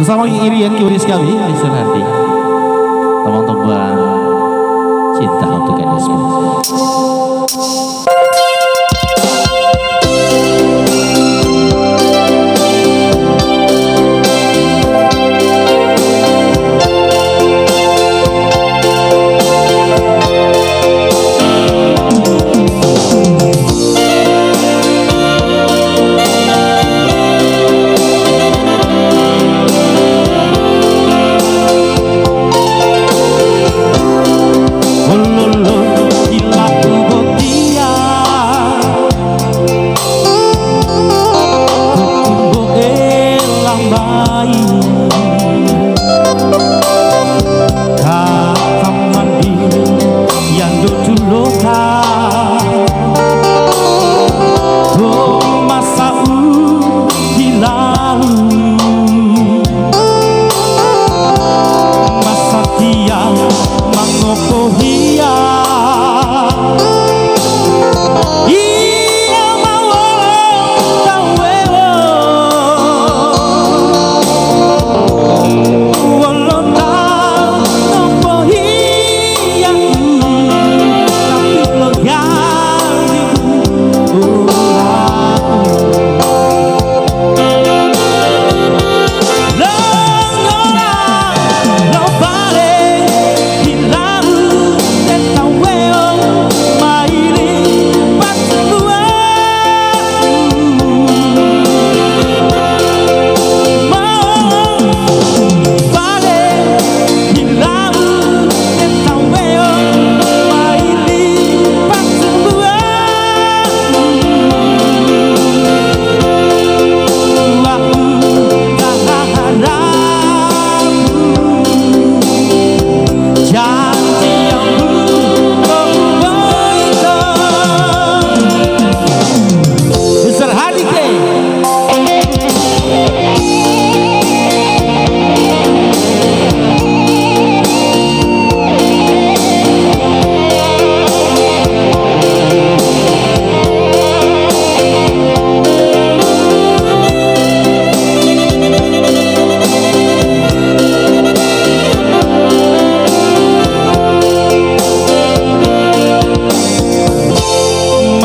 Bersama Irian Kiuri sekali di Sunardi Teman-teman Cinta untuk gadis ai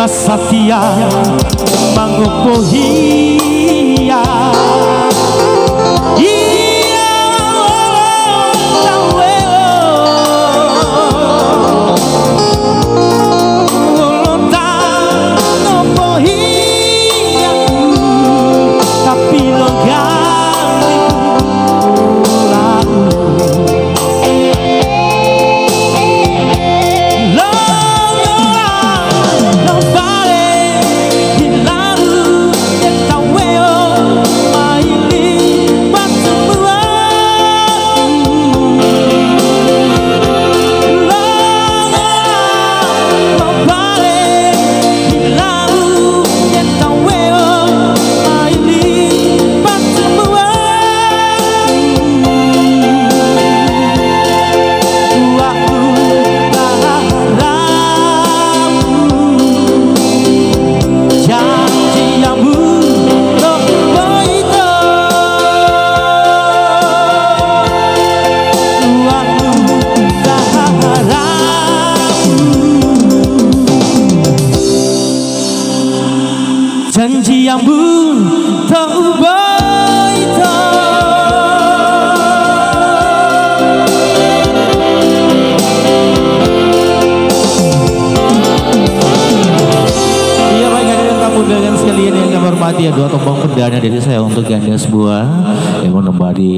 Massatia Mangoporia pun tak ubah Iya undangan sekalian yang kami hormati ya dua tombong perdana dari saya untuk ganda sebuah yang menembari